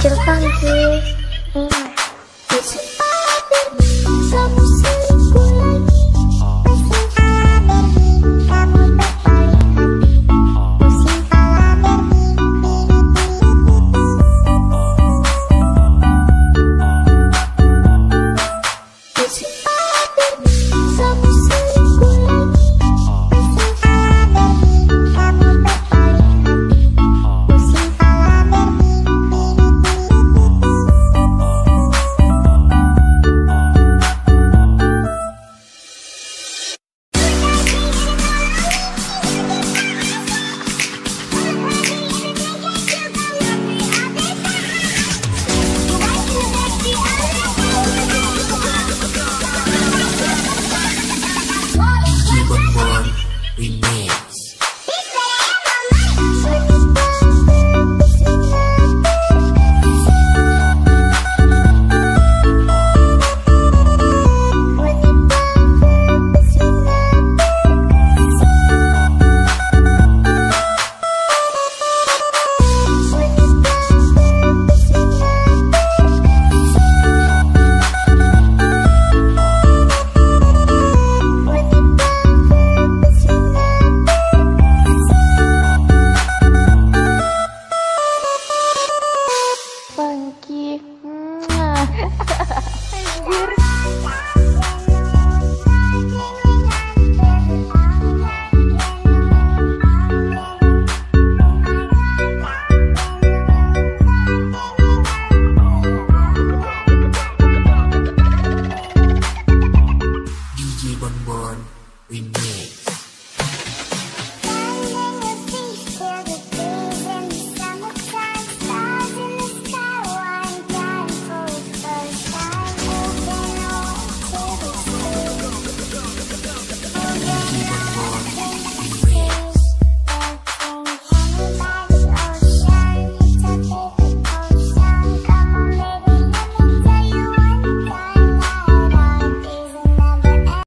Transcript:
接着逛街嗯谢谢。remix. anjir